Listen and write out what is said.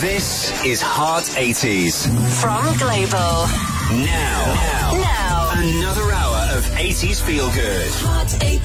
This is Heart 80s. From Global. Now, now, Now. another hour of 80s feel good. 80s.